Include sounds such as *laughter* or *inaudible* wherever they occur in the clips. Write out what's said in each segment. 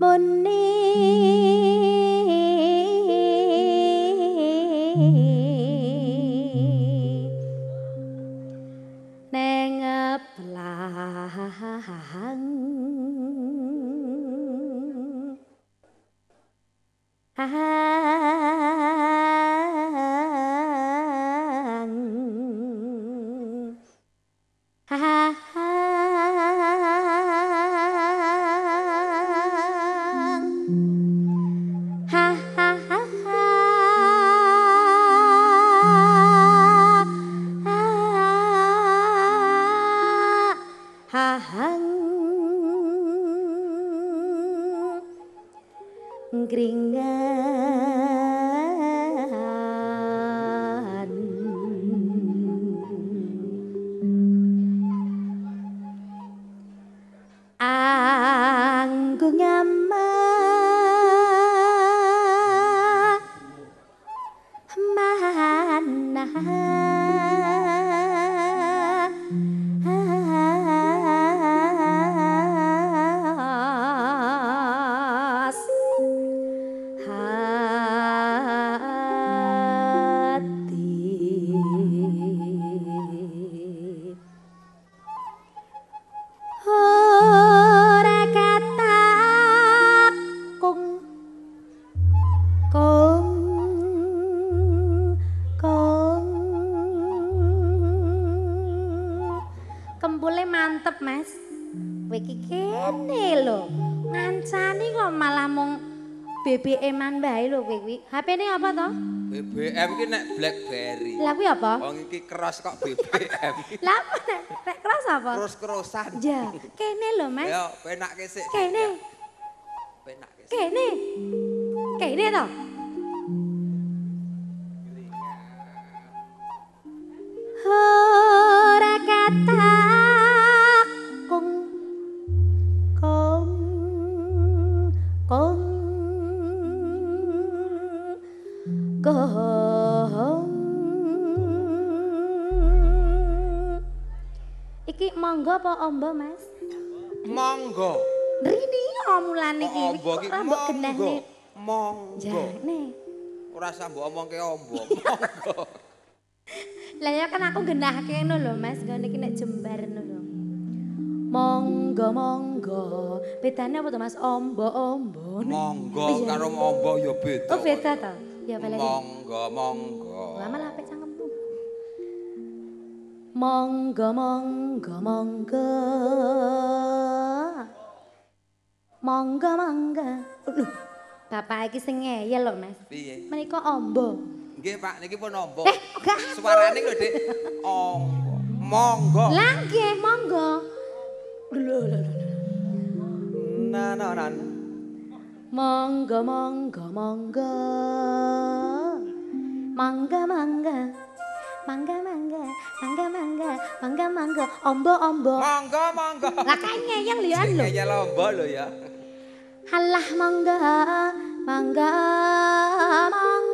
muni neng HP-ne apa to? BBM iki nek BlackBerry. Lah kuwi apa? Wong iki keras kok BBM. *laughs* Lah apa nek nek keras apa? Keros-kerosan. Ya, kene lho, Mas. Yo, penak kesik. Kene. Penak kesik. Kene. Kene to. Ora kata monggo apa ombo mas? Monggo. Rini omulan iki. Ombo iki monggo. monggo. Jane. Ora usah mbok omongke ombo. *laughs* Monggo. Lah ya kan aku genahke ngono lho mas. Ngene iki nek jembar ngono monggo monggo. Bedane apa to mas? Ombo ombo. Monggo karo ombo ya beda oh beda to? Ya balik. Monggo, monggo. Lama lah. Monggo, monggo, monggo. Monggo, monggo. Lho, Bapak iki sing ngeyel lho, Mas. Piye? Menika ombo. Nggih, Pak, niki pun ombo. Eh. Suarane lho, Dik. Ombo. Monggo. Lah nggih, monggo. Lho, lho, lho. Na, na, na. Monggo monggo monggo. Mangga mangga. Mangga mangga. Mangga mangga. Mangga mangga. Ombo ombo. Monggo monggo. Lah kan ngeyel lian lho. Ngeyel ombo lho ya. Halah mangga. Mangga mangga.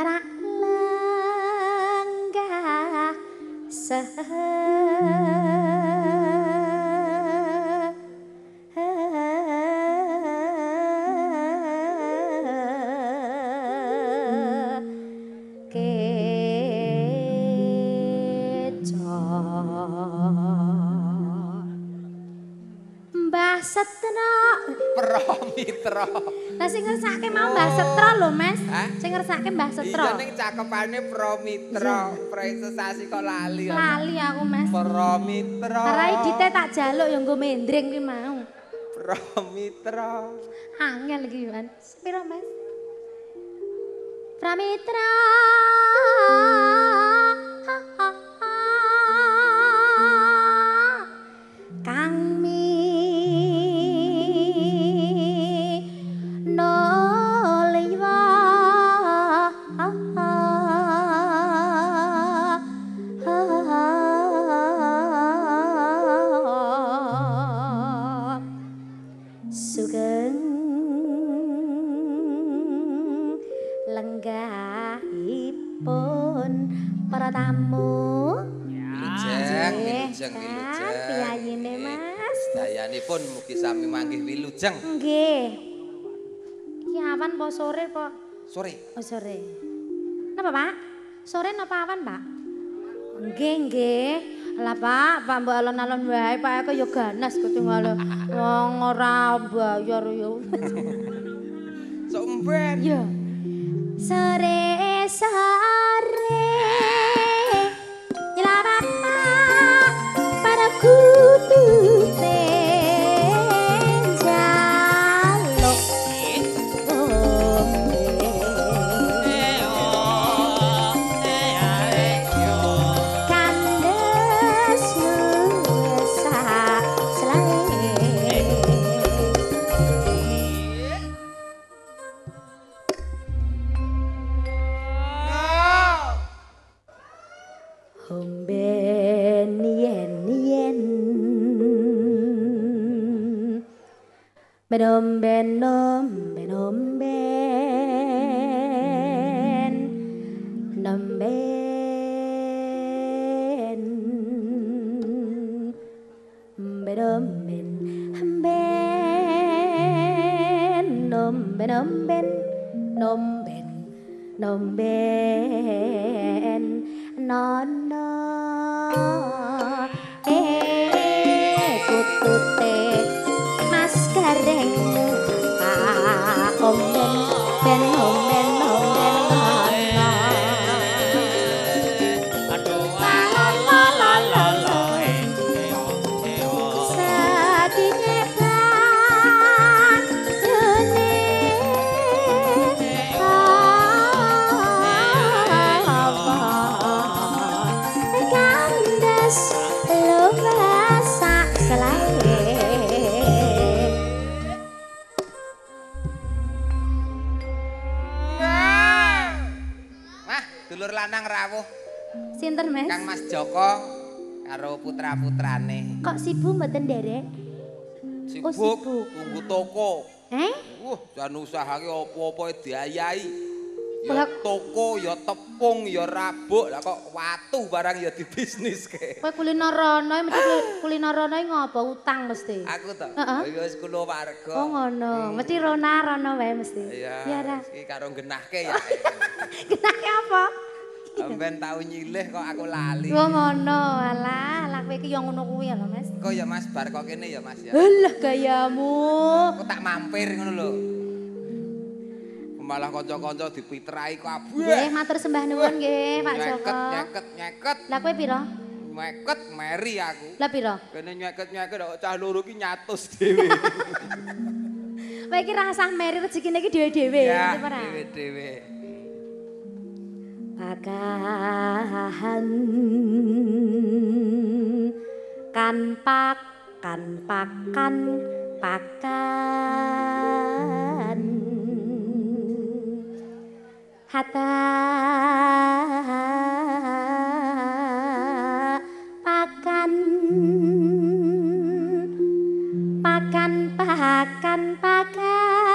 Pinarak lenggah seh Mbah Setro. Promitra. Lah sing ngersake mau Mbah Setro lho, Mas. Hah? Sing ngersake Mbah Setro. Iya ning cakepane Promitra. Prestasi kok lali. Lali aku, Mas. Promitra. Rai dite tak jaluk ya nggo mendring ki mau. Promitra. Angel iki, Mas. Piro, Mas? Pramitra. Wilujeng. Nggih. Iki awan po sore po? Sore. Oh sore. Napa Pak? Sore napa awan Pak? Nggih nggih. Lah Pak, Pak mbok alon-alon wae Pak kok ya ganas ketinggalan. Wong ora bayar ya. *laughs* Sok mben. Ya. Sore sore. Nyelamat pada kutu bên ôm bên ôm bên ôm bên. Nằm bên. Bên ôm bên bên. Ôm bên ôm bên. Nôm bên nôm bên. Non nó e cụt cụt tê. แสดงอาองค์เป็นเป็นองค์ Sinten Mas? Kang Mas Joko karo putra-putrane. Kok sibuk mboten derek? Sibuk sibuk. tunggu toko. Eh? Wah, jan usahake apa-apa diayahi. Ya toko, ya tepung, ya rabuk, lah kok watu barang ya dibisniske. Kowe kuliner rono mesti kuli- kuliner rono ngopo utang mesti. Aku to, Heeh. ya wis kula warga. Oh ngono, mesti rona rono wae mesti. Iya, Ya ra. iki karo genahke ya. *laughs* Kenake apa? Amben tau nyilih kok aku lali. Oh ngono, alah, alah kowe iki yo ngono kuwi ya lho, Mas. Kok ya Mas bar kok kene ya Mas ya. Alah gayamu. Aku tak mampir ngono lho. Malah kanca-kanca dipitrai kabeh. Nggih, matur sembah nuwun nggih, Pak Nyeket, Joko. nyeket, nyeket. Lah kowe pira? Meket meri aku. Lah pira? Kene nyeket-nyeket kok cah loro ki nyatus dhewe. Kowe iki rasah meri rezekine iki dhewe-dhewe, ya, ngerti dhewe-dhewe. Pakahan kan pak kan pakan. Pakan Hatta pakan. Pakan pakan pakan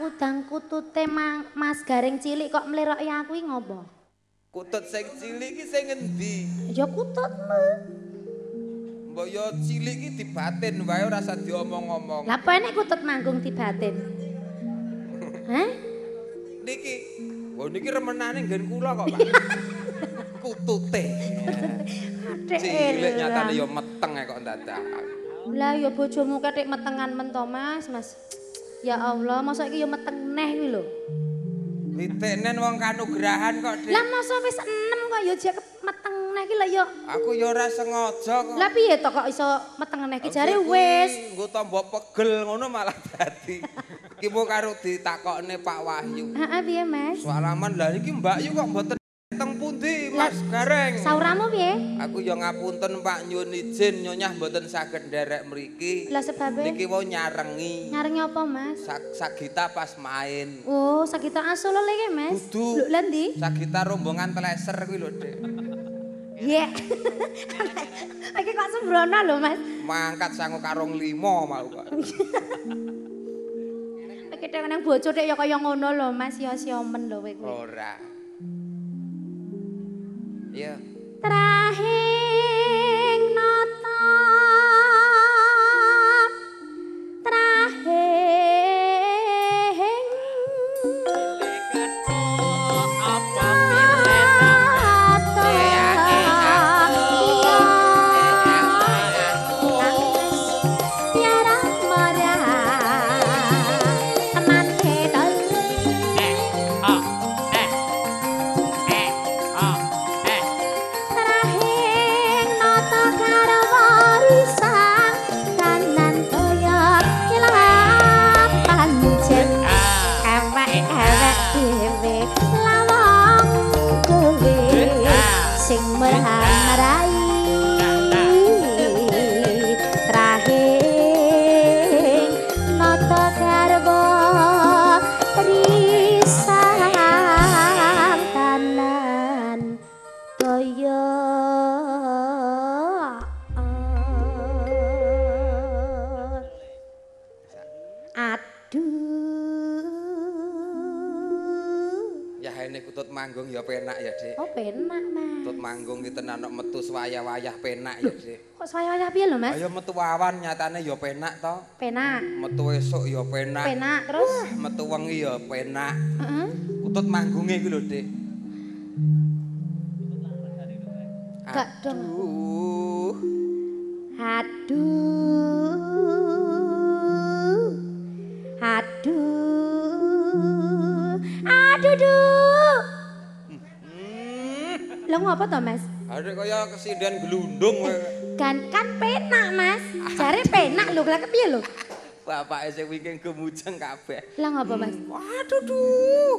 kudang kutute Ma- Mas Gareng cilik kok mleroki aku iki ngopo? Kutut sing cilik ki sing ngendi? Ya kututmu. Mbok yo cilik iki dibatin wae ora usah diomong-omong. Lah apa enek kutut manggung dibatin? *laughs* Hah? Niki. Oh niki remenane nggen kula kok, Pak. *laughs* Kutute. Adek Cilik nyatane yo meteng e kok dadak. Lah ya bojomu ketik metengan men to, Mas, Mas. Ya Allah, masa iki ya meteng neh kuwi lho. Witeknen wong kanugrahan kok, Dik. Lah masa wis enem kok ya jek meteng neh iki lho ya. Aku yo ora sengaja kok. Lah piye to kok iso meteng neh iki jare wis. Nggo tombo pegel ngono malah *laughs* dadi. Iki mau karo ditakokne Pak Wahyu. Heeh, piye, Mas? Salaman lah iki Mbak Yu kok mboten teng pundi Mas Gareng. Sauramu piye? Aku yo ngapunten Pak nyuwun izin nyonyah mboten saged nderek mriki. Lah sebabe Niki wau nyarengi. nyarengi apa, Mas? Sak Sagita pas main. Oh, sakita asolo lagi, Mas. Dudu. Lho, lah ndi? Sagita rombongan teleser kuwi lho, Dik. Iya. *laughs* Iki kok sembrono lho, Mas. Mangkat sangu karung limo mau kok. Iki tek nang bojo tek ya kaya ngono lho, Mas. Ya siomen lho kowe kuwi. Ora. Iya. Trahing ya penak ya, Dik. oh penak mas Kutut manggung iki tenan kok metu wayah-wayah penak ya, Dik. kok saya piye lho mas Ayo metu wawan nyatane ya penak to. penak Metu esuk ya penak. penak terus Metu wengi ya penak. Heeh. Kutut manggunge iki lho, Dik. Gak dong. Aduh. Lah ngapa to, Mas? Ada kaya kesindian gelundung kowe. Kan kan penak, Mas. Jare penak lho, lah kepiye lho? Bapak sing wiking gemujeng kabeh. Lah ngapa, Mas? Waduh duh.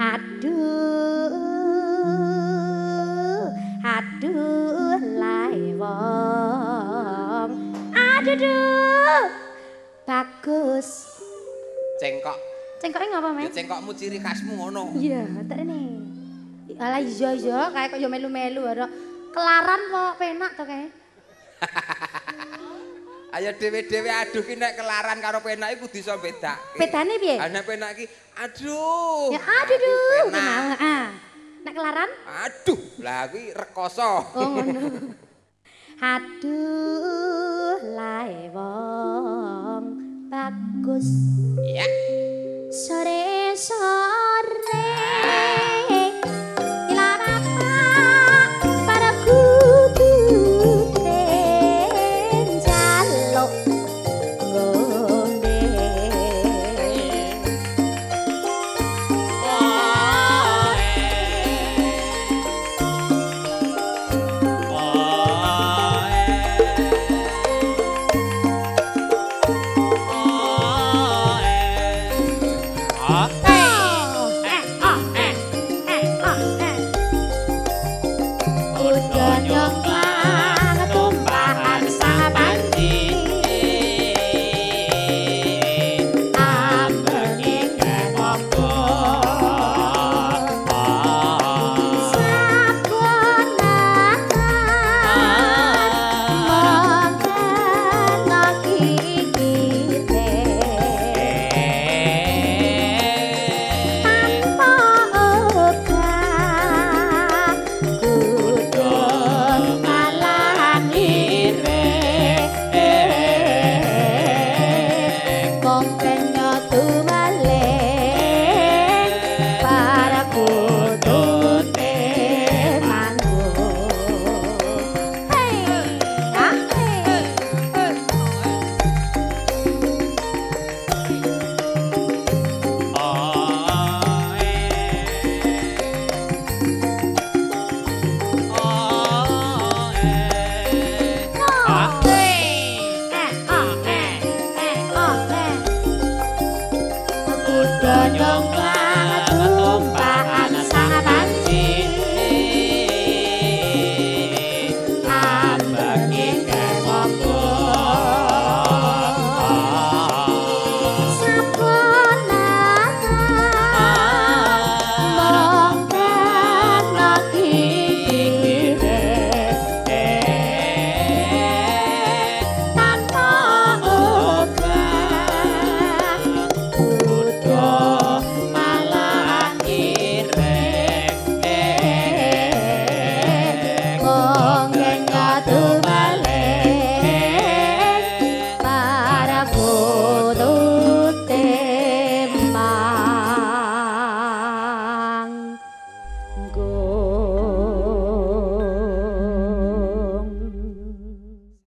Aduh. Aduh, lae wong. Aduh, duh. Bagus. Cengkok. Cengkoke ngapa, Ya Mas? cengkokmu ciri khasmu ngono. Iya, tak ini. Alah iya iya, kae kok yo melu-melu ora. Kelaran kok penak to kae. *laughs* Ayo dhewe-dhewe aduh ki nek kelaran karo penak iku kudu iso bedake. Bedane piye? Lah nek penak ki aduh. Ya aduh duh, kenal ah. Nek kelaran? Aduh, lah kuwi rekoso. Oh ngono. *laughs* Aduh, lae wong bagus. Ya. Yeah. Sore sore